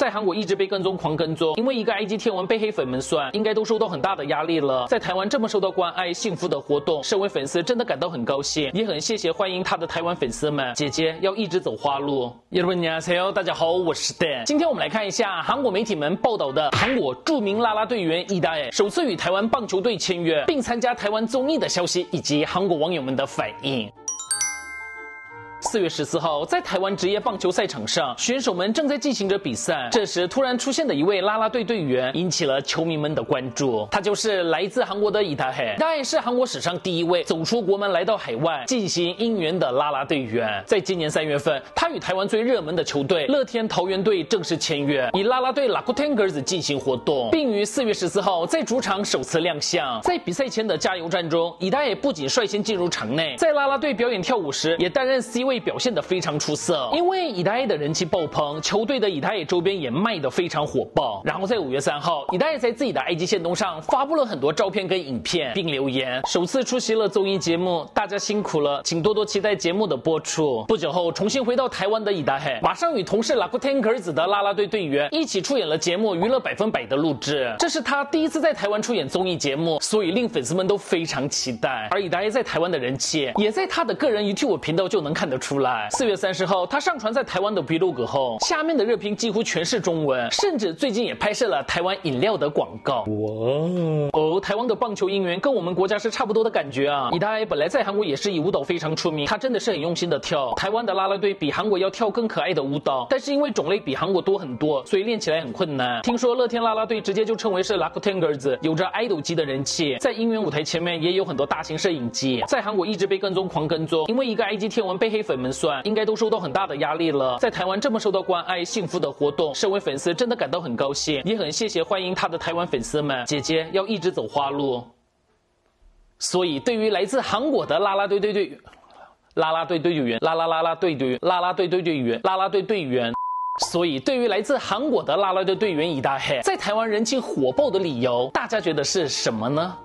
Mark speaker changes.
Speaker 1: 在韩国一直被跟踪，狂跟踪，因为一个 IG 天文被黑粉们算，应该都受到很大的压力了。在台湾这么受到关爱、幸福的活动，身为粉丝真的感到很高兴，也很谢谢欢迎他的台湾粉丝们。姐姐要一直走花路。여러분안녕하세 요， 大家好，我是 Dan。今天我们来看一下韩国媒体们报道的韩国着名啦啦队员伊达首次与台湾棒球队签约，并参加台湾综艺的消息，以及韩国网友们的反应。 四月十四号，在台湾职业棒球赛场上，选手们正在进行着比赛。这时，突然出现的一位啦啦队队员引起了球迷们的关注。他就是来自韩国的伊达黑，他也是韩国史上第一位走出国门来到海外进行应援的啦啦队员。在今年三月份，他与台湾最热门的球队乐天桃园队正式签约，以啦啦队 Laku Tengers 进行活动，并于四月十四号在主场首次亮相。在比赛前的加油战中，伊达也不仅率先进入场内，在啦啦队表演跳舞时，也担任 C 位。表现得非常出色，因为以太的人气爆棚，球队的以太周边也卖得非常火爆。然后在五月三号，以太在自己的 IG 线动上发布了很多照片跟影片，并留言首次出席了综艺节目，大家辛苦了，请多多期待节目的播出。不久后，重新回到台湾的以太，马上与同事 Lakuten Girls 的啦啦队队员一起出演了节目《娱乐百分百》的录制，这是他第一次在台湾出演综艺节目，所以令粉丝们都非常期待。而以太在台湾的人气，也在他的个人 YouTube 频道就能看得出出来。四月三十号，他上传在台湾的 Vlog 后，下面的热评几乎全是中文，甚至最近也拍摄了台湾饮料的广告。哇哦，台湾的棒球应援跟我们国家是差不多的感觉啊！以太本来在韩国也是以舞蹈非常出名，他真的是很用心的跳。台湾的啦啦队比韩国要跳更可爱的舞蹈，但是因为种类比韩国多很多，所以练起来很困难。听说乐天啦啦队直接就称为是 Lakuten Girls，有着 idol 级的人气，在应援舞台前面也有很多大型摄影机，在韩国一直被跟踪，狂跟踪，因为一个 IG 天文被黑粉们算。应该都受到很大的压力了。在台湾这么受到关爱、幸福的活动，身为粉丝真的感到很高兴，也很谢谢欢迎他的台湾粉丝们。姐姐要一直走花路。所以，对于来自韩国的啦啦队队队啦啦队队队员，啦啦啦啦队队啦啦队队队员，啦啦队队员。所以，对于来自韩国的啦啦队队员以大黑，在台湾人气火爆的理由，大家觉得是什么呢？